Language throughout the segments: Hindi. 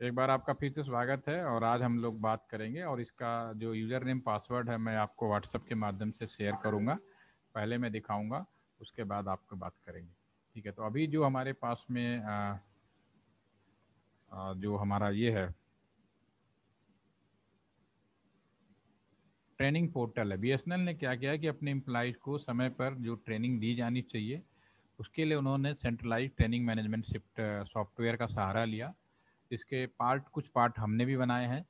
एक बार आपका फिर से स्वागत है और आज हम लोग बात करेंगे और इसका जो यूज़र नेम पासवर्ड है मैं आपको व्हाट्सएप के माध्यम से शेयर करूँगा। पहले मैं दिखाऊँगा उसके बाद आपको बात करेंगे। ठीक है तो अभी जो हमारे पास में आ, आ, जो हमारा ये है ट्रेनिंग पोर्टल है। BSNL ने क्या किया कि अपने एम्प्लॉज को समय पर जो ट्रेनिंग दी जानी चाहिए उसके लिए उन्होंने सेंट्रलाइज ट्रेनिंग मैनेजमेंट सॉफ्टवेयर का सहारा लिया। इसके पार्ट, कुछ पार्ट हमने भी बनाए हैं,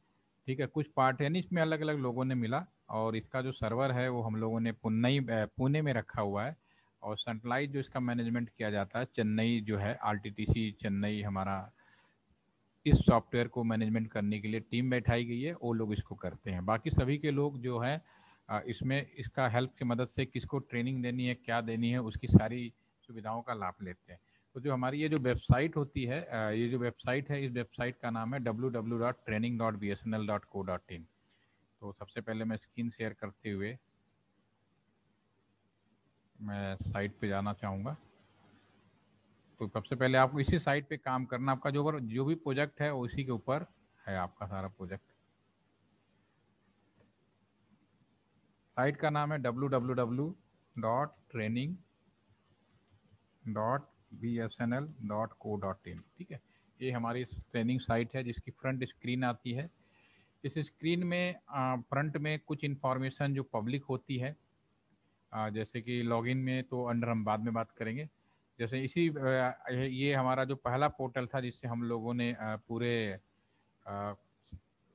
ठीक है? कुछ पार्ट यानी इसमें अलग अलग लोगों ने मिला और इसका जो सर्वर है वो हम लोगों ने पुनई पुणे में रखा हुआ है और सेंट्रलाइज जो इसका मैनेजमेंट किया जाता है, चेन्नई जो है, आरटीटीसी चेन्नई हमारा, इस सॉफ्टवेयर को मैनेजमेंट करने के लिए टीम बैठाई गई है, वो लोग इसको करते हैं। बाकी सभी के लोग जो है इसमें इसका हेल्प की मदद से किसको ट्रेनिंग देनी है, क्या देनी है, उसकी सारी सुविधाओं का लाभ लेते हैं। तो जो हमारी ये जो वेबसाइट होती है ये जो वेबसाइट है, इस वेबसाइट का नाम है www.training.bsnl.co.in तो सबसे पहले मैं स्क्रीन शेयर करते हुए मैं साइट पे जाना चाहूँगा। तो सबसे पहले आपको इसी साइट पे काम करना, आपका जो जो भी प्रोजेक्ट है उसी के ऊपर है आपका सारा प्रोजेक्ट। साइट का नाम है W W W dot training dot B S N L dot co dot in ठीक है? ये हमारी ट्रेनिंग साइट है जिसकी फ्रंट स्क्रीन आती है। इस स्क्रीन में फ्रंट में कुछ इन्फॉर्मेशन जो पब्लिक होती है आ, जैसे कि लॉगिन में तो अंडर हम बाद में बात करेंगे। जैसे इसी ये हमारा जो पहला पोर्टल था जिससे हम लोगों ने पूरे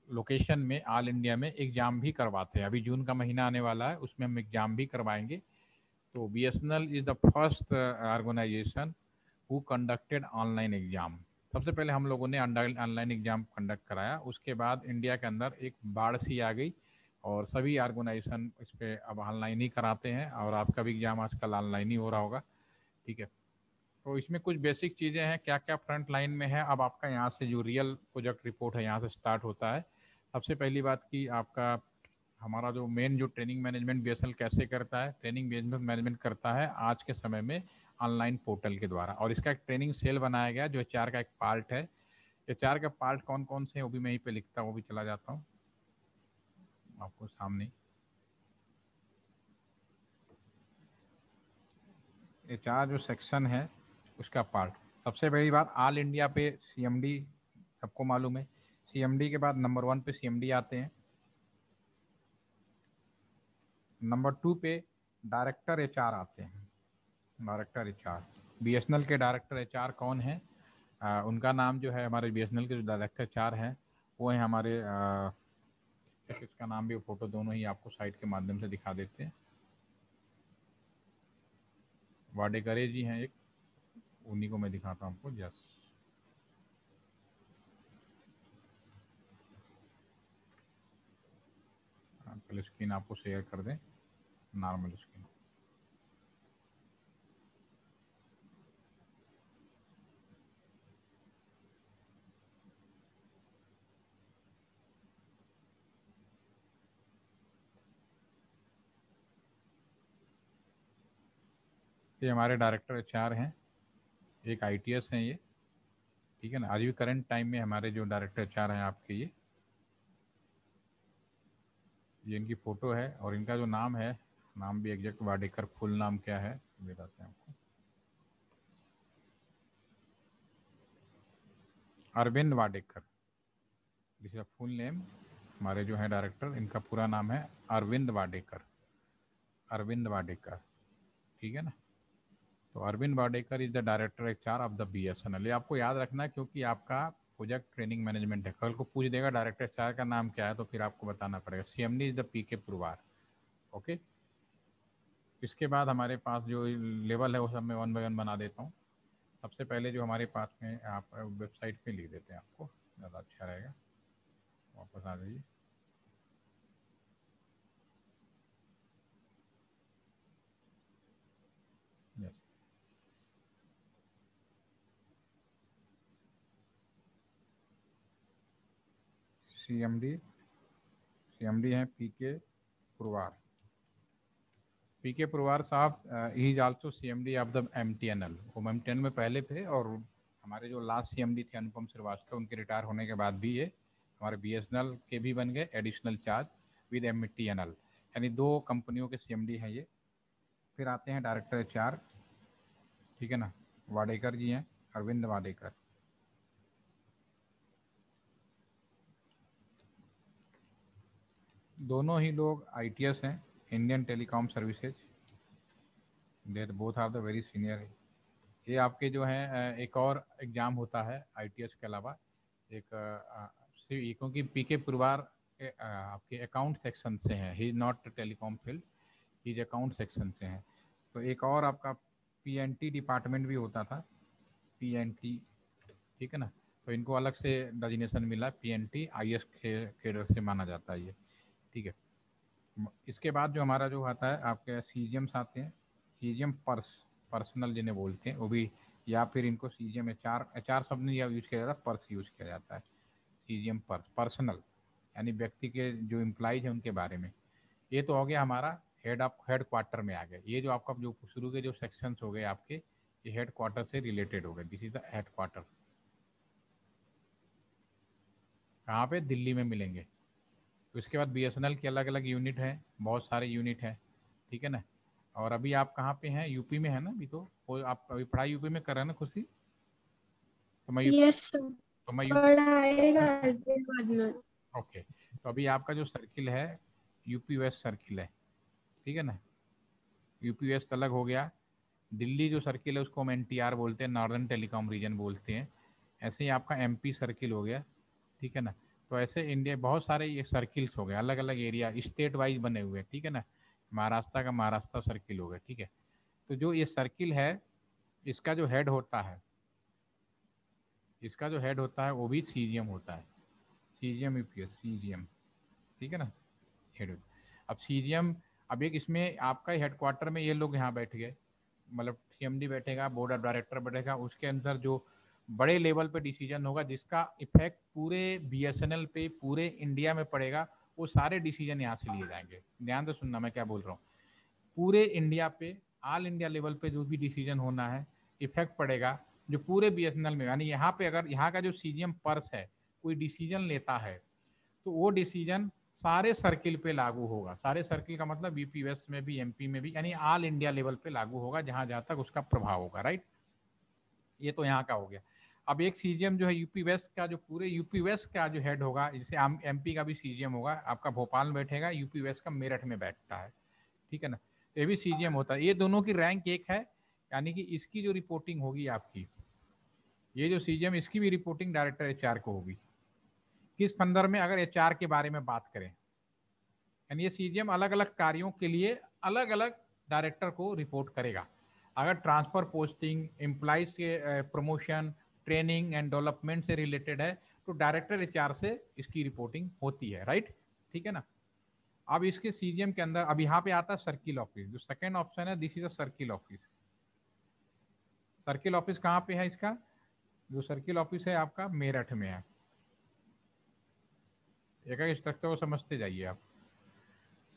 लोकेशन में ऑल इंडिया में एग्ज़ाम भी करवाते हैं। अभी जून का महीना आने वाला है उसमें हम एग्ज़ाम भी करवाएँगे। तो B S N L is the first organisation who conducted online exam सबसे पहले हम लोगों ने ऑनलाइन एग्ज़ाम कंडक्ट कराया। उसके बाद इंडिया के अंदर एक बाढ़ सी आ गई और सभी ऑर्गेनाइजेशन इस पर अब ऑनलाइन ही कराते हैं और आपका भी एग्ज़ाम आजकल ऑनलाइन ही हो रहा होगा। ठीक है? तो इसमें कुछ बेसिक चीज़ें हैं। क्या क्या फ्रंट लाइन में है? अब आपका यहाँ से जो रियल प्रोजेक्ट रिपोर्ट है, यहाँ से स्टार्ट होता है। सबसे पहली बात की आपका हमारा जो मेन जो ट्रेनिंग मैनेजमेंट बी कैसे करता है? ट्रेनिंग मैनेजमेंट करता है आज के समय में। ऑनलाइन पोर्टल के द्वारा। और इसका एक ट्रेनिंग सेल बनाया गया, जो एचआर का एक पार्ट है। एचआर का पार्ट कौन कौन से हैं, वो भी मैं यहीं पे लिखता हूँ, वो भी चला जाता हूँ। आपको सामने। एचआर जो सेक्शन है, उसका पार्ट सबसे बड़ी बात ऑल इंडिया पे सीएमडी सबको मालूम है। सीएमडी के बाद नंबर वन पे सीएमडी आते हैं। नंबर टू पे डायरेक्टर एचआर आते हैं। Director H R B S N L के डायरेक्टर एच आर कौन है? आ, उनका नाम जो है हमारे बी एस एन एल के जो डायरेक्टर एच आर हैं वो हैं हमारे आ, इसका नाम भी फ़ोटो दोनों ही आपको साइट के माध्यम से दिखा देते हैं। वाडेकरे जी हैं एक उन्हीं को मैं दिखाता हूँ आपको जस्ट पहले स्क्रीन आपको शेयर कर दें नॉर्मल स्क्रीन ये हमारे डायरेक्टर एच हैं, एक आईटीएस हैं ये, ठीक है ना? आज भी करंट टाइम में हमारे जो डायरेक्टर एच हैं आपके ये ये इनकी फ़ोटो है और इनका जो नाम है, नाम भी एग्जैक्ट वाडेकर फुल नाम क्या है बताते हैं आपको। Arvind Wadekar this is full name हमारे जो है डायरेक्टर, इनका पूरा नाम है अरविंद वाडेकर अरविंद वाडेकर, ठीक है ना? तो Arvind Wadekar is the director H of the B S N L ये आपको याद रखना है क्योंकि आपका प्रोजेक्ट ट्रेनिंग मैनेजमेंट है। कल को पूछ देगा डायरेक्टर चार का नाम क्या है तो फिर आपको बताना पड़ेगा। C M D is the P K Purwar okay इसके बाद हमारे पास जो लेवल है, वो सब मैं वन बाई वन बना देता हूँ। सबसे पहले जो हमारे पास में आप वेबसाइट पे लिख देते हैं आपको, ज़्यादा अच्छा रहेगा। वापस आ जाइए। C M D C M D हैं P K Purwar P K Purwar साहब ही is also C M D of the M T N L वो एम टी एन में पहले थे और हमारे जो लास्ट सीएमडी थे अनुपम श्रीवास्तव, उनके रिटायर होने के बाद भी ये हमारे बीएसएनएल के भी बन गए additional charge with M T N L यानी दो कंपनियों के सी एम डी हैं ये। फिर आते हैं डायरेक्टर एच ठीक है ना? वाडेकर जी हैं, अरविंद वाडेकर। दोनों ही लोग आईटीएस हैं Indian telecom services there both are the very senior ये आपके जो है एक और एग्ज़ाम होता है आईटीएस के अलावा, एक क्योंकि पी के परिवार आपके अकाउंट सेक्शन से हैं he is not telecom field he account section से हैं. तो एक और आपका पीएनटी डिपार्टमेंट भी होता था पीएनटी ठीक है ना? तो इनको अलग से डेजिनेशन मिला पीएनटी आईएस केडर से माना जाता है ये। ठीक है। इसके बाद जो हमारा जो आता है, आपके सीजीएम्स आते हैं। सीजीएम पर्स पर्सनल जिन्हें बोलते हैं, वो भी या फिर इनको CGM H R H R शब्द यूज़ किया जाता पर्स यूज़ किया जाता है। सीजीएम पर्स पर्सनल यानी व्यक्ति के जो एम्प्लॉज हैं उनके बारे में। ये तो हो गया हमारा हेड ऑफ़ हेड क्वार्टर में आ गया। ये जो आपका जो शुरू के जो सेक्शंस हो गए आपके, ये हेड क्वार्टर से रिलेटेड हो गए। This is the head quarter कहाँ पे? दिल्ली में मिलेंगे। इसके बाद बीएसएनएल के अलग अलग यूनिट हैं बहुत सारे यूनिट हैं ठीक है ना? और अभी आप कहाँ पे हैं? यूपी में है ना अभी तो? वो आप अभी पढ़ाई यूपी में कर रहे हैं ना खुशी? तो मैं yes, तो मैं ओके तो अभी आपका जो सर्किल है यूपी वेस्ट सर्किल है ठीक है ना? यूपी वेस्ट अलग हो गया। दिल्ली जो सर्किल है उसको हम एनटीआर बोलते हैं नॉर्दर्न टेलीकॉम रीजन बोलते हैं। ऐसे ही आपका एमपी सर्किल हो गया ठीक है ना? तो ऐसे इंडिया बहुत सारे ये सर्किल्स हो गए अलग अलग एरिया स्टेट वाइज बने हुए हैं ठीक है ना? महाराष्ट्र का महाराष्ट्र सर्किल हो गया, ठीक है? तो जो ये सर्किल है, इसका जो हेड होता है, इसका जो हेड होता है, वो भी सीजीएम होता है। सीजीएम यूपीएस सीजीएम ठीक है ना? हेड अब सीजीएम अब एक इसमें आपका हेडक्वार्टर में ये लोग यहाँ बैठ गए मतलब सीएमडी बैठेगा बोर्ड ऑफ़ डायरेक्टर बैठेगा, उसके अंदर जो बड़े लेवल पे डिसीज़न होगा, जिसका इफ़ेक्ट पूरे बीएसएनएल पे, पूरे इंडिया में पड़ेगा, वो सारे डिसीज़न यहाँ से लिए जाएँगे। ध्यान से सुनना मैं क्या बोल रहा हूँ। पूरे इंडिया पे ऑल इंडिया लेवल पे जो भी डिसीज़न होना है इफ़ेक्ट पड़ेगा, जो पूरे बीएसएनएल में। यानी यहाँ पे अगर, यहाँ का जो सीजीएम पर्स है, कोई डिसीज़न लेता है तो वो डिसीज़न सारे सर्किल पे लागू होगा। सारे सर्किल का मतलब यूपी वेस्ट में भी एमपी में भी, यानी ऑल इंडिया लेवल पे लागू होगा, जहाँ जहाँ तक उसका प्रभाव होगा राइट ये तो यहाँ का हो गया। अब एक सीजीएम जो है यूपी वेस्ट का जो पूरे यूपी वेस्ट का जो हेड होगा, जैसे एमपी का भी सीजीएम होगा, आपका भोपाल में बैठेगा यूपी वेस्ट का मेरठ में बैठता है। ठीक है ना? ये भी सीजीएम होता है। ये दोनों की रैंक एक है, यानी कि इसकी जो रिपोर्टिंग होगी आपकी, ये जो सीजीएम इसकी भी रिपोर्टिंग डायरेक्टर एचआर को होगी। किस फंदर में? अगर एचआर के बारे में बात करें, यानी ये सीजीएम अलग अलग कार्यों के लिए अलग अलग डायरेक्टर को रिपोर्ट करेगा। अगर ट्रांसफ़र पोस्टिंग एम्प्लाइज के प्रमोशन ट्रेनिंग एंड डेवलपमेंट से रिलेटेड है तो डायरेक्टर एच से इसकी रिपोर्टिंग होती है राइट ठीक है ना? अब इसके सीजीएम के अंदर, अब यहाँ पे आता है सर्किल ऑफ़िस जो सेकेंड ऑप्शन है this is a circle office circle office कहाँ पे है इसका? जो सर्किल ऑफ़िस है आपका मेरठ में है। एक स्ट्रक्चर को समझते जाइए आप।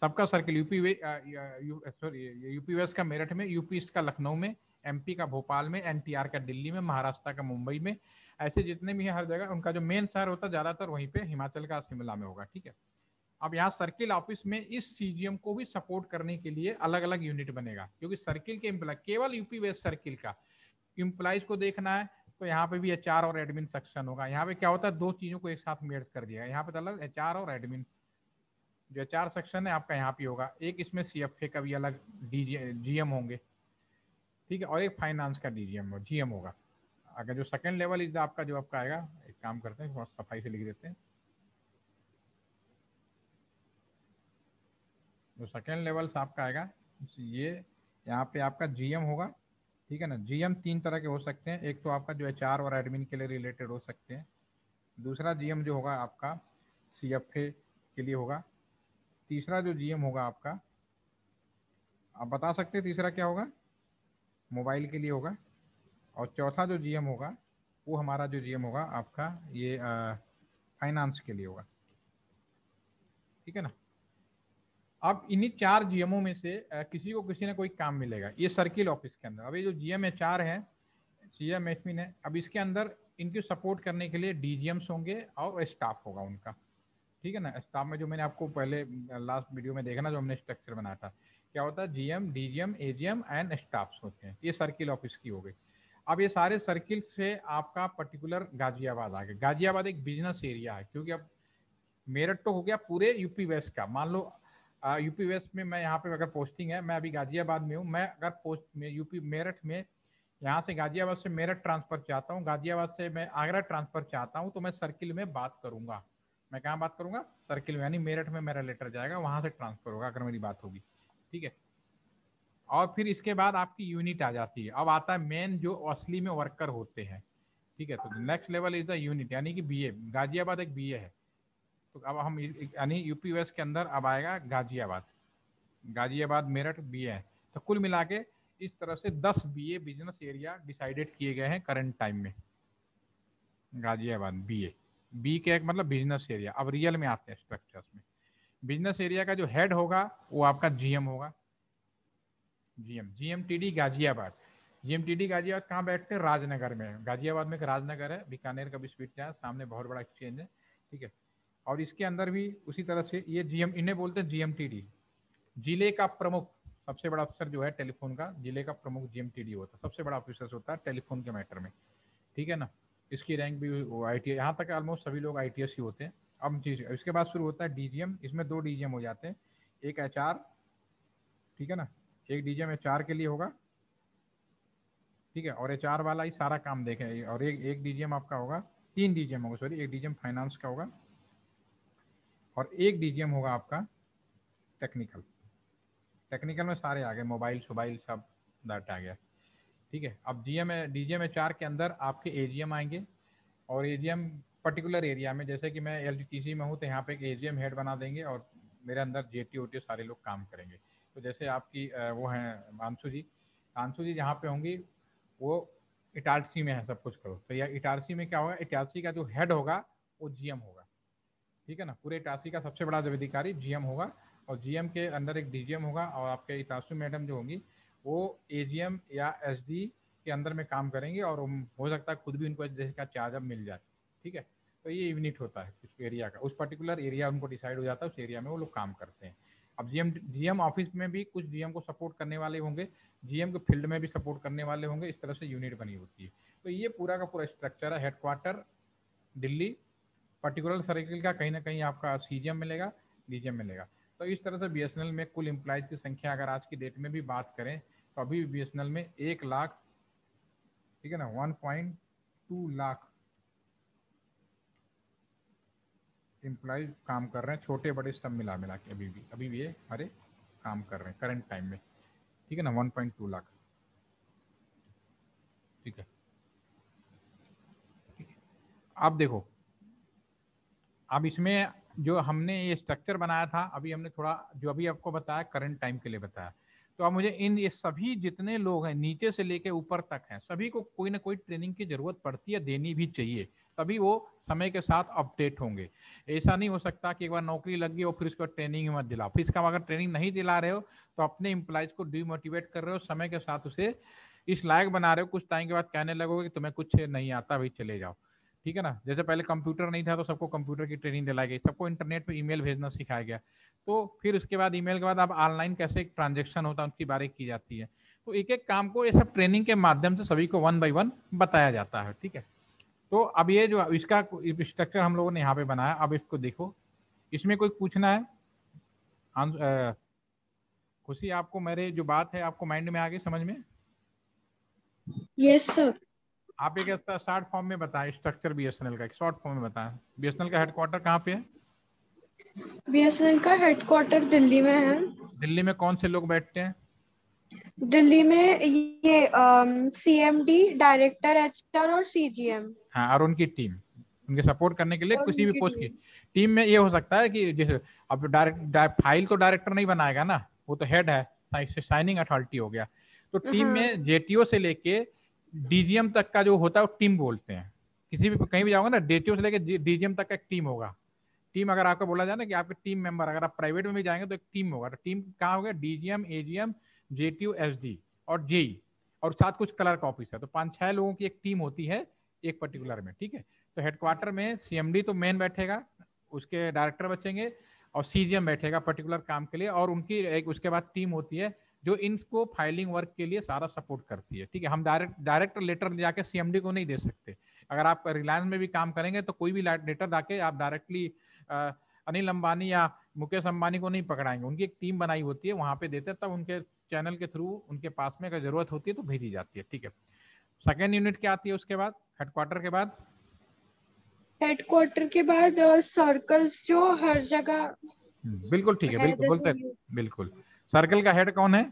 सबका circle UP we sorry UP west का मेरठ में यूपी ईस्ट का लखनऊ में एमपी का भोपाल में एनटीआर का दिल्ली में, महाराष्ट्र का मुंबई में, ऐसे जितने भी हैं हर जगह, उनका जो मेन शहर होता है, ज़्यादातर वहीं पे हिमाचल का, शिमला में होगा, ठीक है? अब यहाँ सर्किल ऑफ़िस में इस सीजीएम को भी सपोर्ट करने के लिए अलग अलग यूनिट बनेगा, क्योंकि सर्किल के एम्प्लॉय केवल यूपी वेस्ट सर्किल का इम्प्लाइज को देखना है तो यहाँ पे भी एच और एडमिन सेक्शन होगा। यहाँ पे क्या होता है, दो चीज़ों को एक साथ मेड कर दिया यहाँ पे तो अलग एच और एडमिन जो एचआर सेक्शन है, आपका यहाँ पे होगा। एक इसमें सी एफ़ ए का भी अलग डी जी होंगे। ठीक है, और एक फाइनेंस का डी जी एम होगा। अगर जो सेकेंड लेवल इज़ आपका, जो आपका आएगा, एक काम करते हैं सफ़ाई से लिख देते हैं। जो सेकेंड लेवल से आपका आएगा, ये यहाँ पे आपका जीएम होगा, ठीक है ना? जीएम तीन तरह के हो सकते हैं। एक तो आपका जो एचआर और एडमिन के लिए रिलेटेड हो सकते हैं। दूसरा जीएम जो होगा आपका सीएफए के लिए होगा। तीसरा जो जीएम होगा आपका, आप बता सकते हैं तीसरा क्या होगा? मोबाइल के लिए होगा। और चौथा जो जीएम होगा वो हमारा जो जीएम होगा आपका ये फाइनेंस के लिए होगा। ठीक है ना? अब इन्हीं चार जीएमओ में से आ, किसी को किसी ने कोई काम मिलेगा। ये सर्किल ऑफ़िस के अंदर। अब ये जो जीएम एच आर है। सीएम एचमिन है। अब इसके अंदर इनकी सपोर्ट करने के लिए डीजीएम्स होंगे और स्टाफ होगा उनका। ठीक है ना? स्टाफ में जो मैंने आपको पहले लास्ट वीडियो में देखा ना जो हमने स्ट्रक्चर बनाया था। क्या होता है GM DGM AGM and staff होते हैं। ये सर्किल ऑफ़िस की हो गई। अब ये सारे सर्किल से आपका पर्टिकुलर गाजियाबाद आ गया। गाजियाबाद एक बिज़नेस एरिया है, क्योंकि अब मेरठ तो हो गया पूरे यूपी वेस्ट का। मान लो यूपी वेस्ट में मैं यहाँ पे अगर पोस्टिंग है, मैं अभी गाजियाबाद में हूँ, मैं अगर पोस्ट में यूपी मेरठ में, यहाँ से गाजियाबाद से मेरठ ट्रांसफ़र चाहता हूँ, गाजियाबाद से मैं आगरा ट्रांसफ़र चाहता हूँ तो मैं सर्किल में बात करूँगा। मैं कहाँ बात करूँगा? सर्किल में, यानी मेरठ में मेरा लेटर जाएगा, वहाँ से ट्रांसफ़र होगा, अगर मेरी बात होगी। ठीक है? और फिर इसके बाद आपकी यूनिट आ जाती है। अब आता है मेन जो असली में वर्कर होते हैं। ठीक है? तो next level is the unit यानी कि बीए गाजियाबाद एक बीए है। तो अब हम यानी यूपी वेस्ट के अंदर अब आएगा गाजियाबाद। गाजियाबाद मेरठ बीए है। तो कुल मिला के इस तरह से 10 बी बिज़नेस एरिया डिसाइडेड किए गए हैं करंट टाइम में। गाजियाबाद बी ए बी के एक मतलब बिज़नेस एरिया अब रियल में आते हैं स्ट्रक्चर्स में। बिज़नेस एरिया का जो हेड होगा, वो आपका जीएम होगा। GM GMTD Ghaziabad. GMTD Ghaziabad कहाँ बैठते हैं? राजनगर में। गाजियाबाद में एक राजनगर है, बीकानेर का विश्वविद्यालय सामने बहुत बड़ा एक्सचेंज है, ठीक है? और इसके अंदर भी उसी तरह से ये जीएम इन्हें बोलते हैं जीएमटीडी ज़िले का प्रमुख, सबसे बड़ा अफसर जो है टेलीफोन का, ज़िले का प्रमुख जीएमटीडी होता है। सबसे बड़ा ऑफिसर होता है टेलीफोन के मैटर में, ठीक है ना? इसकी रैंक भी आई टी यहाँ तक ऑलमोस्ट सभी लोग आईटीएस ही होते हैं। अब चीज़ इसके बाद शुरू होता है डीजीएम इसमें दो डीजीएम हो जाते हैं। एक एचआर ठीक है ना? एक डीजीएम एच के लिए होगा। ठीक है, और एचआर वाला ही सारा काम देखे। और एक एक डीजीएम आपका होगा, तीन डीजीएम होगा, सॉरी, एक डीजीएम फाइनेंस का होगा। और एक डीजीएम होगा आपका टेक्निकल टेक्निकल में सारे आ गए मोबाइल शोबाइल सब डाटा आ गया। ठीक है, अब जी एम डी चार के अंदर आपके एजीएम आएँगे। और एजीएम पर्टिकुलर एरिया में, जैसे कि मैं एल में हूँ तो यहाँ पे एक एजीएम हेड बना देंगे और मेरे अंदर जे टी सारे लोग काम करेंगे। तो जैसे आपकी वो हैं आँसू जी। आँसू जी जहाँ पे होंगी, वो इटारसी में है सब कुछ करो। तो या इटारसी में क्या होगा, इटारसी का जो हेड होगा, वो जीएम होगा। ठीक है ना? पूरे इटारसी का सबसे बड़ा अधिकारी जीएम होगा और जीएम के अंदर एक डीजीएम होगा और आपके इतासु मैडम जो होंगी, वो एजीएम या एसडी के अंदर में काम करेंगे और हो सकता है खुद भी उनको जैसे का चार्ज अब मिल जाए। ठीक है? तो ये यूनिट होता है, उस एरिया का। उस पर्टिकुलर एरिया उनको डिसाइड हो जाता है, उस एरिया में वो लोग काम करते हैं। अब जीएम जीएम ऑफ़िस में भी कुछ जीएम को सपोर्ट करने वाले होंगे। जीएम के फ़ील्ड में भी सपोर्ट करने वाले होंगे, इस तरह से यूनिट बनी होती है। तो ये पूरा का पूरा स्ट्रक्चर है हेडक्वार्टर दिल्ली। पर्टिकुलर सर्किल का कहीं ना कहीं आपका सीजीएम मिलेगा डीजीएम मिलेगा। तो इस तरह से बीएसएनएल में कुल एम्प्लॉयज़ की संख्या अगर आज की डेट में भी बात करें तो अभी बीएसएनएल में एक लाख, ठीक है ना one point two lakh employees काम कर रहे हैं छोटे बड़े सब मिला मिला के अभी भी अभी भी ये हमारे काम कर रहे हैं करंट टाइम में। ठीक है ना वन पॉइंट टू लाख ठीक है। ठीक है। आप देखो, अब इसमें जो हमने ये स्ट्रक्चर बनाया था, अभी हमने थोड़ा, जो अभी आपको बताया करंट टाइम के लिए बताया। तो अब मुझे इन ये सभी जितने लोग हैं, नीचे से लेके ऊपर तक हैं, सभी को कोई ना कोई ट्रेनिंग की ज़रूरत पड़ती है, देनी भी चाहिए, तभी वो समय के साथ अपडेट होंगे। ऐसा नहीं हो सकता कि एक बार नौकरी लग गई और फिर उसको ट्रेनिंग मत दिलाओ। फिर इसका अगर ट्रेनिंग नहीं दिला रहे हो तो अपने इम्प्लॉज को डिमोटिवेट कर रहे हो, समय के साथ उसे इस लायक बना रहे हो। कुछ टाइम के बाद कहने लगोगे कि तुम्हें कुछ नहीं आता, भाई चले जाओ। ठीक है ना? जैसे पहले कंप्यूटर नहीं था तो सबको कंप्यूटर की ट्रेनिंग दिलाई गई, सबको इंटरनेट पर ईमेल भेजना सिखाया गया। तो फिर उसके बाद ईमेल के बाद अब ऑनलाइन कैसे एक ट्रांजेक्शन होता है उसकी बारे की जाती है। तो एक एक काम को ये सब ट्रेनिंग के माध्यम से सभी को वन बाई वन बताया जाता है ठीक है? तो अब ये जो इसका स्ट्रक्चर हम लोगों ने यहाँ पे बनाया अब इसको देखो। इसमें कोई पूछना है? खुशी आपको मेरे जो बात है आपको माइंड में आ गई समझ में? यस सर आप एक शॉर्ट फॉर्म में बताएँ स्ट्रक्चर बीएसएनएल का शॉर्ट फॉर्म में बताएँ। बीएसएनएल का हेडक्वार्टर कहाँ पे है? बीएसएनएल का हेडक्वार्टर दिल्ली में है। दिल्ली में कौन से लोग बैठते हैं? दिल्ली में ये सीएमडी डायरेक्टर एचआर और सीजीएम हाँ और उनकी टीम उनके सपोर्ट करने के लिए किसी भी पोस्ट की। टीम में ये हो सकता है कि जैसे अब डायरेक्ट फ़ाइल तो डायरेक्टर नहीं बनाएगा ना वो तो हेड है साइनिंग अथॉरिटी हो गया। तो टीम हाँ। में जेटीओ से लेके डीजीएम तक का जो होता है वो टीम बोलते हैं। किसी भी कहीं भी जाओगे ना डीटीओ से लेकर डीजीएम तक का एक टीम होगा। टीम अगर आपको बोला जाए ना कि आपके टीम मेंबर, अगर आप प्राइवेट में भी जाएँगे तो एक टीम होगा। तो टीम कहाँ होगा? डीजीएम, एजीएम, जेटीयू, एसडी और जेई और साथ कुछ कलर का ऑफ़िस है। तो पाँच छह लोगों की एक टीम होती है एक पर्टिकुलर में, ठीक है? तो हेडक्वार्टर में सीएमडी तो मेन बैठेगा, उसके डायरेक्टर बचेंगे और सीजीएम बैठेगा पर्टिकुलर काम के लिए और उनकी एक उसके बाद टीम होती है जो इनको फाइलिंग वर्क के लिए सारा सपोर्ट करती है, ठीक है? हम डायरेक्ट डायरेक्ट लेटर जाके सीएमडी को नहीं दे सकते। अगर आप रिलायंस में भी काम करेंगे तो कोई भी लेटर जाके आप डायरेक्टली अनिल अंबानी या मुकेश अंबानी को नहीं पकड़ाएँगे। उनकी एक टीम बनाई होती है वहाँ पे देते हैं तब उनके चैनल के थ्रू उनके पास में अगर ज़रूरत होती है तो भेजी जाती है ठीक है। सेकेंड यूनिट क्या आती है उसके बाद? हेडक्वार्टर के बाद? हेडक्वार्टर के बाद सर्कल्स जो हर जगह हम्म, बिल्कुल ठीक है बिल्कुल बोलते हैं। बिल्कुल। सर्कल का हेड कौन है?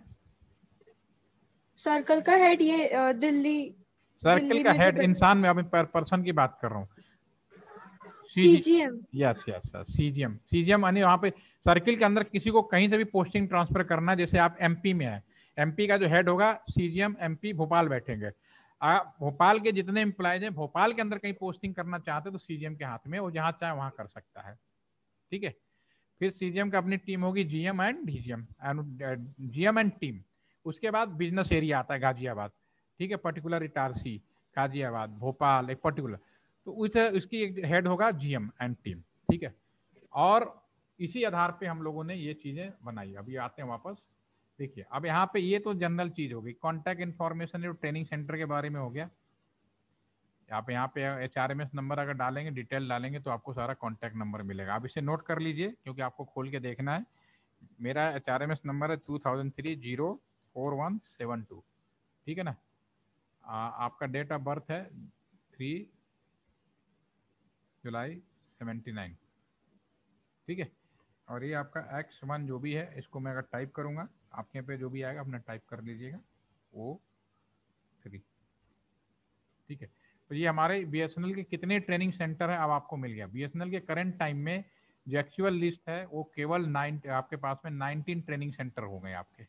सर्कल का हेड ये दिल्ली सर्कल का हेड इंसान में अभी पर्सन की बात कर रहा हूँ। CGM yes yes CGM CGM यानी वहाँ पे सर्किल के अंदर किसी को कहीं से भी पोस्टिंग ट्रांसफ़र करना जैसे आप एमपी में है। एमपी का जो हेड होगा सीजीएम एमपी भोपाल बैठेंगे। आप भोपाल के जितने एम्प्लॉयज़ हैं भोपाल के अंदर कहीं पोस्टिंग करना चाहते हैं तो सीजीएम के हाथ में वो जहाँ चाहे वहाँ कर सकता है। ठीक है? फिर सीजीएम का अपनी टीम होगी GM and DGM GM and team उसके बाद बिज़नेस एरिया आता है गाजियाबाद। ठीक है? पर्टिकुलर इटारसी गाजियाबाद भोपाल एक पर्टिकुलर तो उस उसकी एक हेड होगा जीएम एंड टीम ठीक है? और इसी आधार पे हम लोगों ने ये चीज़ें बनाई। अभी आते हैं वापस। देखिए अब यहाँ पे ये तो जनरल चीज़ होगी। कॉन्टैक्ट इन्फॉर्मेशन जो ट्रेनिंग सेंटर के बारे में हो गया। आप यहाँ पे H R M S number अगर डालेंगे डिटेल डालेंगे तो आपको सारा कॉन्टैक्ट नंबर मिलेगा। आप इसे नोट कर लीजिए क्योंकि आपको खोल के देखना है। मेरा H R M S number है two thousand three zero four one seven two ठीक है ना? आ, आपका डेट ऑफ़ बर्थ है थ्री जुलाई सेवेंटी नाइन। ठीक है? और ये आपका एक्स वन जो भी है, इसको मैं अगर टाइप करूँगा, आपके पे जो भी आएगा, अपना टाइप कर लीजिएगा। O three. ठीक है? तो ये हमारे बी एस एन एल के कितने ट्रेनिंग सेंटर है, अब आपको मिल गया। बी एस एन एल के करंट टाइम में जो एक्चुअल लिस्ट है, वो केवल नाइन, आपके पास में नाइनटीन ट्रेनिंग सेंटर हो गए आपके।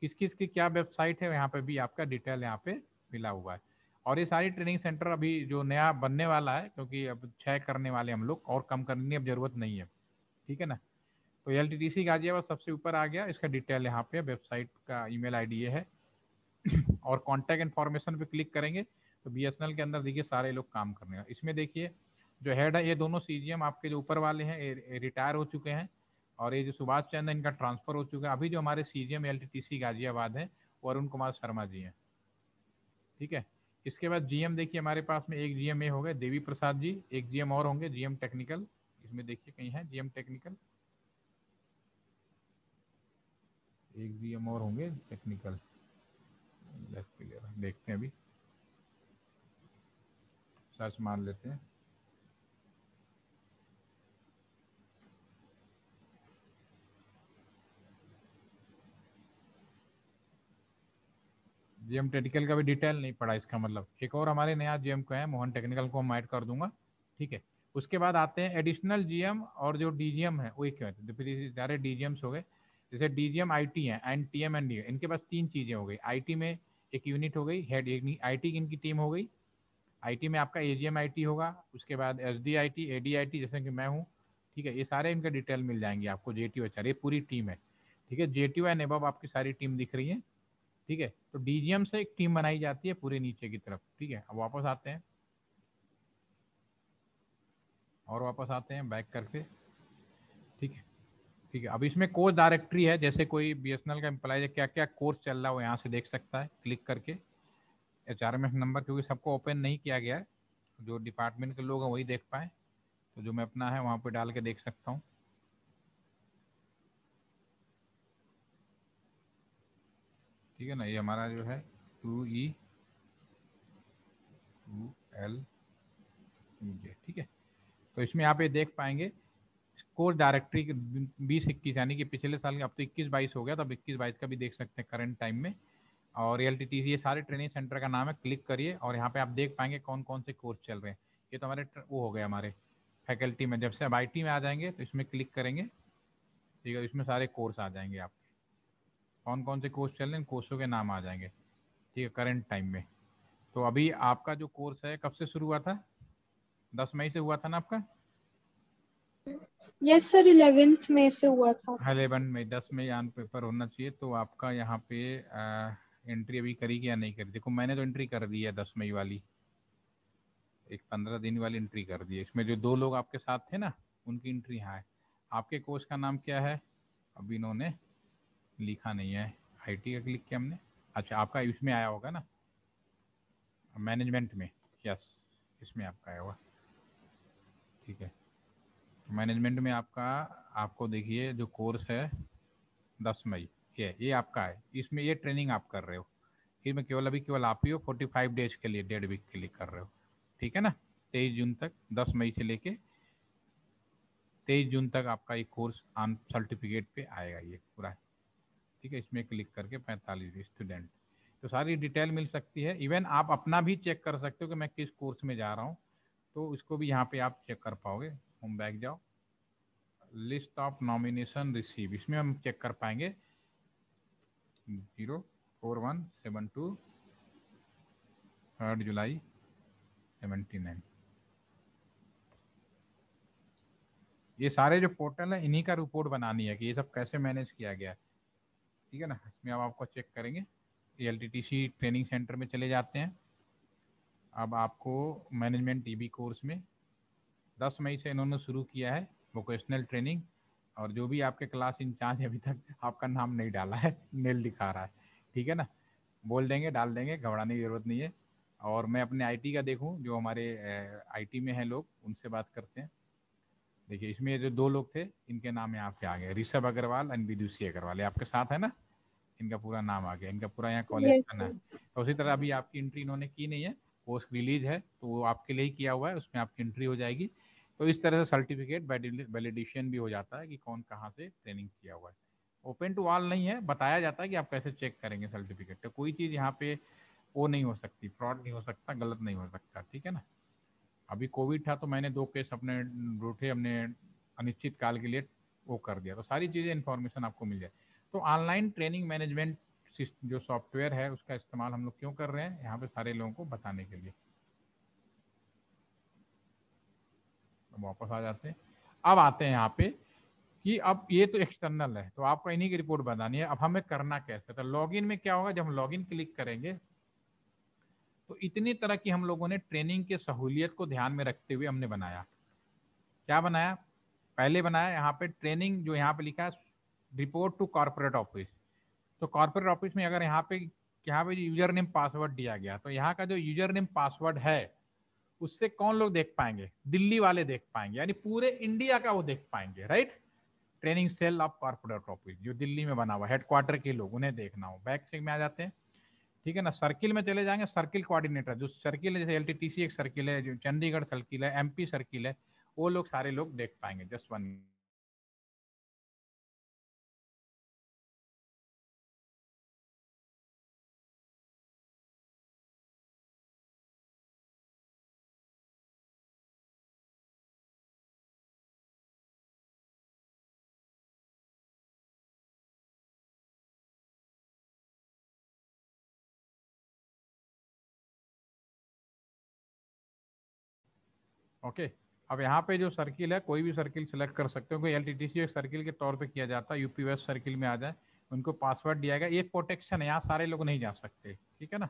किस किस की क्या वेबसाइट है, यहाँ पे भी आपका डिटेल यहाँ पे मिला हुआ है। और ये सारी ट्रेनिंग सेंटर अभी जो नया बनने वाला है, क्योंकि अब छः करने वाले हम लोग, और कम करने की अब ज़रूरत नहीं है ठीक है ना? तो L T T C Ghaziabad सबसे ऊपर आ गया, इसका डिटेल यहाँ पे वेबसाइट का ईमेल आईडी ये है। और कॉन्टैक्ट इन्फॉर्मेशन पे क्लिक करेंगे तो बी एस एन एल के अंदर देखिए सारे लोग काम करने इसमें देखिए, जो हेड है, ये दोनों सी जी एम आपके जो ऊपर वाले हैं रिटायर हो चुके हैं, और ये जो सुभाष चंद्र, इनका ट्रांसफ़र हो चुका है। अभी जो हमारे C G M L T T C Ghaziabad है, वो अरुण कुमार शर्मा जी हैं, ठीक है? इसके बाद जीएम देखिए, हमारे पास में एक जीएम ए हो गए देवी प्रसाद जी, एक जीएम और होंगे जीएम टेक्निकल इसमें देखिए कहीं है जीएम टेक्निकल एक जीएम और होंगे टेक्निकल देखते हैं अभी। सर्च मान लेते हैं। जीएम टेक्निकल का भी डिटेल नहीं पड़ा इसका मतलब। एक और हमारे नया जीएम को है मोहन टेक्निकल को हम ऐड कर दूँगा, ठीक है? उसके बाद आते हैं एडिशनल जीएम और जो डीजीएम है वो एक फिर सारे डीजीएम्स हो गए, जैसे डीजीएम आईटी है एंड टीएम एंड डी इनके पास तीन चीज़ें हो गई। आईटी में एक यूनिट हो गई हेड आईटी की इनकी टीम हो गई। आईटी में आपका एजीएम आईटी होगा, उसके बाद एस डी आई ए जैसे कि मैं हूँ, ठीक है? ये सारे इनका डिटेल मिल जाएँगे आपको जे टी ये पूरी टीम है, ठीक है? जे टी एंड एबव आपकी सारी टीम दिख रही है। ठीक है? तो डीजीएम से एक टीम बनाई जाती है पूरे नीचे की तरफ़, ठीक है? अब वापस आते हैं। और वापस आते हैं बैक करके, ठीक है? ठीक है, अब इसमें कोर्स डायरेक्टरी है, जैसे कोई बीएसएनएल का एम्प्लॉय क्या क्या कोर्स चल रहा है वो यहाँ से देख सकता है क्लिक करके। H R M S number क्योंकि सबको ओपन नहीं किया गया है, जो डिपार्टमेंट के लोग हैं वही देख पाए। तो जो मैं अपना है वहाँ पर डाल के देख सकता हूँ। ठीक है ना? ये हमारा जो है टू ई टू एल ठीक है? तो इसमें आप ये देख पाएँगे कोर्स डायरेक्टरी बीस इक्कीस, यानी कि पिछले साल अब तो इक्कीस बाईस हो गया तो अब इक्कीस बाईस का भी देख सकते हैं करंट टाइम में। और एल टी ये सारे ट्रेनिंग सेंटर का नाम है क्लिक करिए और यहाँ पे आप देख पाएँगे कौन कौन से कोर्स चल रहे हैं। ये तो हमारे वो हो गए हमारे फैकल्टी में। जब से अब आई में आ जाएँगे तो इसमें क्लिक करेंगे, ठीक है? इसमें सारे कोर्स आ जाएँगे आपके कौन कौन से कोर्स चल रहे हैं कोर्सों के नाम आ जाएँगे ठीक है करंट टाइम में। तो अभी आपका जो कोर्स है कब से शुरू हुआ था? दस मई से हुआ था ना आपका? यस सर इलेवेंथ में से हुआ था। इलेवन में दस में यहाँ पेपर होना चाहिए तो आपका यहाँ पे एंट्री अभी करी या नहीं करी? देखो मैंने तो एंट्री कर दी है दस मई वाली। एक पंद्रह दिन वाली एंट्री कर दी है। इसमें जो दो लोग आपके साथ थे ना उनकी एंट्री यहाँ है। आपके कोर्स का नाम क्या है? अभी इन्होंने लिखा नहीं है। आईटी का क्लिक किया हमने। अच्छा आपका इसमें आया होगा ना? मैनेजमेंट में। यस इसमें आपका आया होगा। ठीक है। मैनेजमेंट में आपका, आपको देखिए जो कोर्स है, दस मई। ये ये आपका है। इसमें ये ट्रेनिंग आप कर रहे हो। इसमें केवल, अभी केवल आप ही हो फोर्टी फाइव डेज़ के लिए, डेढ़ वीक के लिए कर रहे हो। ठीक है ना? तेईस जून तक, दस मई से लेके तेईस जून तक आपका ये कोर्स ऑन सर्टिफिकेट पे आएगा ये पूरा। ठीक है, इसमें क्लिक करके पैंतालीस स्टूडेंट। तो सारी डिटेल मिल सकती है। इवन आप अपना भी चेक कर सकते हो कि मैं किस कोर्स में जा रहा हूँ। तो उसको भी यहाँ पे आप चेक कर पाओगे। होम बैक जाओ। List of nomination receive. इसमें हम चेक कर पाएँगे। Zero, four, one, seven, two, third July seventy nine ये सारे जो पोर्टल है, इन्हीं का रिपोर्ट बनानी है कि ये सब कैसे मैनेज किया गया है। ठीक है ना? इसमें अब आपको चेक करेंगे। एल ट्रेनिंग सेंटर में चले जाते हैं। अब आपको मैनेजमेंट टीबी कोर्स में 10 मई से इन्होंने शुरू किया है वोकेशनल ट्रेनिंग और जो भी आपके क्लास इंचार्ज अभी तक, आपका नाम नहीं डाला है मेल दिखा रहा है। ठीक है ना? बोल देंगे, डाल देंगे, घबराने की ज़रूरत नहीं है। और मैं अपने आईटी का देखूँ, जो हमारे आईटी में हैं लोग, उनसे बात करते हैं। देखिए इसमें जो दो लोग थे इनके नाम यहाँ पे आ गए। ऋषभ अग्रवाल एंड विदुषी अग्रवाल। आपके साथ है ना? इनका पूरा नाम आ गया। इनका पूरा यहाँ कॉलेज का नाम तो उसी तरह अभी आपकी एंट्री इन्होंने की नहीं है। पोस्ट रिलीज़ है तो वो आपके लिए ही किया हुआ है। उसमें आपकी एंट्री हो जाएगी। तो इस तरह से सर्टिफिकेट वैलिडेशन भी हो जाता है कि कौन कहाँ से ट्रेनिंग किया हुआ है। ओपन टू ऑल नहीं है। बताया जाता है कि आप कैसे चेक करेंगे सर्टिफिकेट तो कोई चीज़ यहाँ पे वो नहीं हो सकती। फ्रॉड नहीं हो सकता गलत नहीं हो सकता। ठीक है ना? अभी कोविड था तो मैंने दो केस अपने रूठे अपने अनिश्चित काल के लिए वो कर दिया। तो सारी चीज़ें इन्फॉर्मेशन आपको मिल जाए। तो ऑनलाइन ट्रेनिंग मैनेजमेंट जो सॉफ्टवेयर है, उसका इस्तेमाल हम लोग क्यों कर रहे हैं? यहाँ पे सारे लोगों को बताने के लिए। तो वापस आ जाते हैं। अब आते हैं यहाँ पे कि अब ये तो एक्सटर्नल है तो आपको इन्हीं की रिपोर्ट बनानी है। अब हमें करना कैसे? तो लॉगिन में क्या होगा? जब हम लॉगिन क्लिक करेंगे तो इतनी तरह की हम लोगों ने ट्रेनिंग के सहूलियत को ध्यान में रखते हुए हमने बनाया। क्या बनाया? पहले बनाया, यहाँ पे ट्रेनिंग जो यहाँ पे लिखा है, रिपोर्ट टू कॉर्पोरेट ऑफ़िस। तो कॉर्पोरेट ऑफ़िस में अगर यहाँ पे यहाँ पे यूज़र नेम पासवर्ड दिया गया तो यहाँ का जो यूज़र नेम पासवर्ड है, उससे कौन लोग देख पाएँगे? दिल्ली वाले देख पाएँगे, यानी पूरे इंडिया का वो देख पाएँगे right training cell of corporate office, जो दिल्ली में बना हुआ हेडक्वार्टर के लोग, उन्हें देखना हो। बैक से में आ जाते हैं। ठीक है ना? सर्किल में चले जाएँगे, सर्किल कोऑर्डिनेटर जो सर्किल है, जैसे एल एक सर्किल है, जो चंडीगढ़ सर्किल है एमपी सर्किल है, वो लोग सारे लोग देख पाएँगे जस्ट वन ओके? अब यहाँ पे जो सर्किल है, कोई भी सर्किल सेलेक्ट कर सकते हो कोई एल एक सर्किल के तौर पे किया जाता है यूपी वेस्ट सर्किल में आ जाए, उनको पासवर्ड दिया गया, ये प्रोटेक्शन है, यहाँ सारे लोग नहीं जा सकते, ठीक है ना?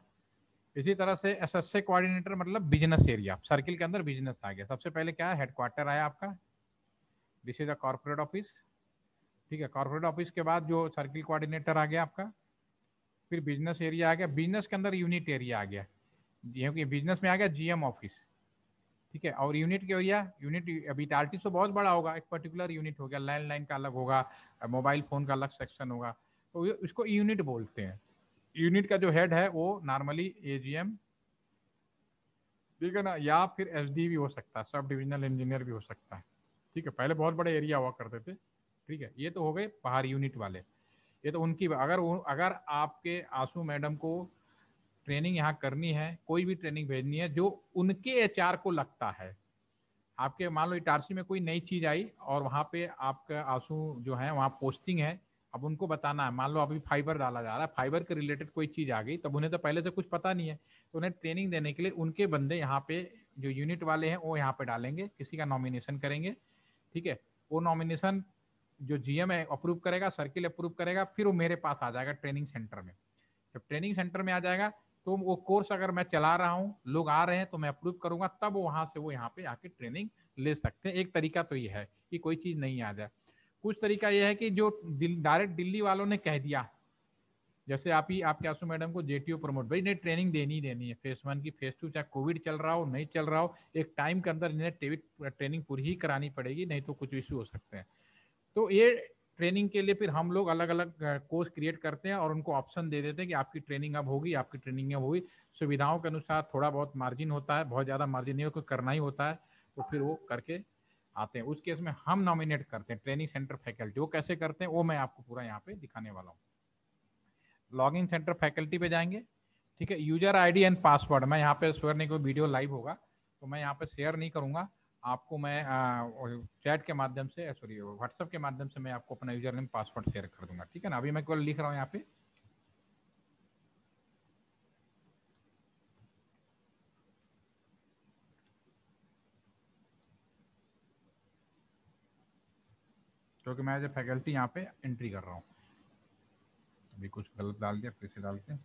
इसी तरह से एस एस कोऑर्डिनेटर मतलब बिज़नेस एरिया सर्किल के अंदर बिज़नेस आ गया। सबसे पहले क्या है? हेडक्वार्टर आया आपका। This is a corporate office ठीक है? कॉर्पोरेट ऑफ़िस के बाद जो सर्किल कोऑर्डिनेटर आ गया आपका, फिर बिज़नेस एरिया आ गया। बिज़नेस के अंदर यूनिट एरिया आ गया। बिज़नेस में आ गया जीएम ऑफ़िस ठीक है? और यूनिट के एरिया यूनिट अभी टार्टी तो बहुत बड़ा होगा। एक पर्टिकुलर यूनिट हो गया। लैंडलाइन का अलग होगा। मोबाइल फ़ोन का अलग सेक्शन होगा। तो इसको यूनिट बोलते हैं। यूनिट का जो हेड है, वो नॉर्मली एजीएम ठीक है ना? या फिर एसडी भी हो सकता है। सब डिविजनल इंजीनियर भी हो सकता है। ठीक है? पहले बहुत बड़े एरिया हुआ करते थे। ठीक है? ये तो हो गए बाहर यूनिट वाले। ये तो उनकी, अगर अगर आपके आँसू मैडम को ट्रेनिंग यहाँ करनी है, कोई भी ट्रेनिंग भेजनी है, जो उनके एचआर को लगता है। आपके मान लो इटारसी में कोई नई चीज़ आई और वहाँ पे आपका आँसू जो है, वहाँ पोस्टिंग है, अब उनको बताना है। मान लो अभी फाइबर डाला जा रहा है, फाइबर के रिलेटेड कोई चीज़ आ गई, तब उन्हें तो पहले से कुछ पता नहीं है। तो उन्हें ट्रेनिंग देने के लिए उनके बंदे यहाँ पे जो यूनिट वाले हैं, वो यहाँ पे डालेंगे, किसी का नॉमिनेशन करेंगे, ठीक है? वो नॉमिनेशन जो जीएम है, अप्रूव करेगा सर्किल अप्रूव करेगा, फिर वो मेरे पास आ जाएगा ट्रेनिंग सेंटर में। जब ट्रेनिंग सेंटर में आ जाएगा तो वो कोर्स अगर मैं चला रहा हूँ, लोग आ रहे हैं तो मैं अप्रूव करूँगा, तब वहाँ से वो यहाँ पे आके ट्रेनिंग ले सकते हैं। एक तरीका तो ये है कि कोई चीज़ नहीं आ जाए। कुछ तरीका ये है कि जो डायरेक्ट दिल्ली वालों ने कह दिया, जैसे आप ही, आप क्या मैडम को जेटीओ प्रमोट भाई नहीं ट्रेनिंग देनी देनी है। फेस वन की फेस टू चाहे कोविड चल रहा हो, नहीं चल रहा हो, एक टाइम के अंदर इन्हें ट्रेनिंग पूरी ही करानी पड़ेगी, नहीं तो कुछ इश्यू हो सकते हैं। तो ये ट्रेनिंग के लिए फिर हम लोग अलग अलग कोर्स क्रिएट करते हैं और उनको ऑप्शन दे देते हैं कि आपकी ट्रेनिंग अब होगी, आपकी ट्रेनिंग अब होगी। सुविधाओं के अनुसार थोड़ा बहुत मार्जिन होता है, बहुत ज़्यादा मार्जिन नहीं हो करना ही होता है तो फिर वो करके आते हैं। उस केस में हम नॉमिनेट करते हैं, ट्रेनिंग सेंटर फैकल्टी, वो कैसे करते हैं, वो मैं आपको पूरा यहाँ पे दिखाने वाला हूँ। लॉग इन सेंटर फैकल्टी पे जाएँगे, ठीक है? यूज़र आईडी एंड पासवर्ड, मैं यहाँ पे शेयर नहीं कोई वीडियो लाइव होगा तो मैं यहाँ पे शेयर नहीं करूँगा। आपको मैं चैट के माध्यम से, सॉरी, व्हाट्सएप के माध्यम से मैं आपको अपना यूज़र नेम पासवर्ड शेयर कर दूँगा, ठीक है ना? अभी मैं केवल लिख रहा हूँ यहाँ पे। क्योंकि मैं एज ए फैकल्टी यहाँ पे एंट्री कर रहा हूँ। अभी कुछ गलत डाल दिया, फिर से डालते हैं।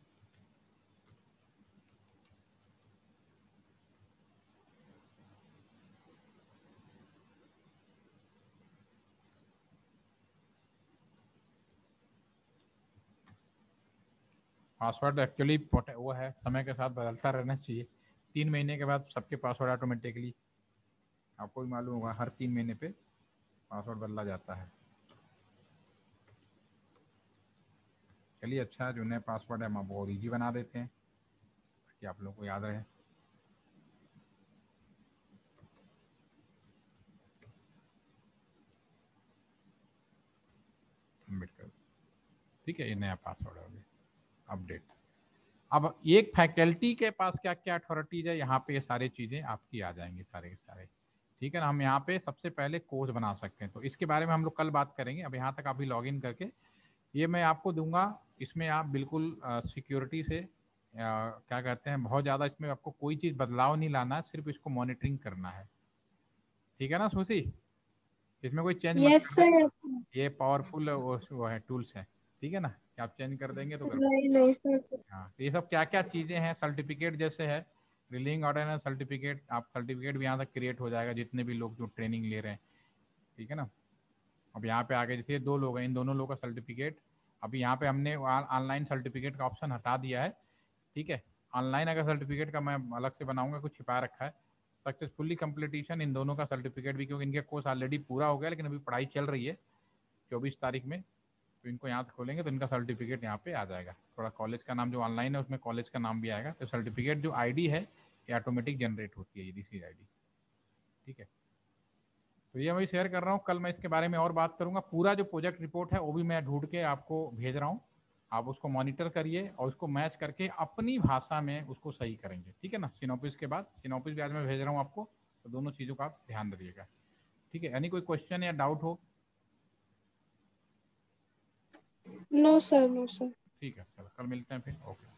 पासवर्ड एक्चुअली वो है, समय के साथ बदलता रहना चाहिए। तीन महीने के बाद सबके पासवर्ड ऑटोमेटिकली आपको भी मालूम होगा, हर तीन महीने पे पासवर्ड बदला जाता है। चलिए अच्छा जो नया पासवर्ड है, हम आपको ईजी बना देते हैं, ताकि आप लोगों को याद रहे। ठीक है, ये नया पासवर्ड हो गया अपडेट। अब एक फैकल्टी के पास क्या क्या अथॉरिटीज है यहाँ पे ये सारी चीज़ें आपकी आ जाएँगी सारे के सारे। ठीक है ना हम यहाँ पे सबसे पहले कोर्स बना सकते हैं। तो इसके बारे में हम लोग कल बात करेंगे। अब यहाँ तक अभी लॉग इन करके ये मैं आपको दूँगा इसमें आप बिल्कुल सिक्योरिटी से आ, क्या कहते हैं बहुत ज़्यादा इसमें आपको कोई चीज़ बदलाव नहीं लाना है सिर्फ़ इसको मॉनिटरिंग करना है। ठीक है ना सुशी? इसमें कोई चेंज yes, ये पावरफुल वो है टूल्स है। ठीक है ना? कि आप चेंज कर देंगे तो कर नहीं नहीं सर। हाँ तो ये सब क्या क्या चीज़ें हैं? सर्टिफिकेट जैसे है रिलिंग ऑर्डर सर्टिफिकेट आप सर्टिफिकेट भी यहाँ तक क्रिएट हो जाएगा जितने भी लोग जो ट्रेनिंग ले रहे हैं। ठीक है ना? अब यहाँ पे आगे जैसे दो लोग हैं इन दोनों लोग का सर्टिफिकेट अभी यहाँ पे हमने ऑनलाइन सर्टिफिकेट का ऑप्शन हटा दिया है। ठीक है? ऑनलाइन अगर सर्टिफिकेट का मैं अलग से बनाऊँगा कुछ छिपा रखा है। सक्सेसफुली कंप्लीटेशन इन दोनों का सर्टिफिकेट भी क्योंकि इनके कोर्स ऑलरेडी पूरा हो गया लेकिन अभी पढ़ाई चल रही है चौबीस तारीख में। तो इनको यहाँ से खोलेंगे तो इनका सर्टिफिकेट यहाँ पे आ जाएगा। थोड़ा कॉलेज का नाम जो ऑनलाइन है, उसमें कॉलेज का नाम भी आएगा। तो सर्टिफिकेट जो आईडी है, ये ऑटोमेटिक जनरेट होती है, ये सी आई ठीक है? तो ये मैं शेयर कर रहा हूँ। कल मैं इसके बारे में और बात करूँगा। पूरा जो प्रोजेक्ट रिपोर्ट है, वो भी मैं ढूंढ के आपको भेज रहा हूँ। आप उसको मॉनिटर करिए और उसको मैच करके अपनी भाषा में उसको सही करेंगे। ठीक है ना? सिनोपिस के बाद। सिनोपिस भी आज मैं भेज रहा हूँ आपको। तो दोनों चीज़ों का आप ध्यान रखिएगा। ठीक है? यानी कोई क्वेश्चन या डाउट हो नो सर नो सर ठीक है चलो कल मिलते हैं फिर। ओके।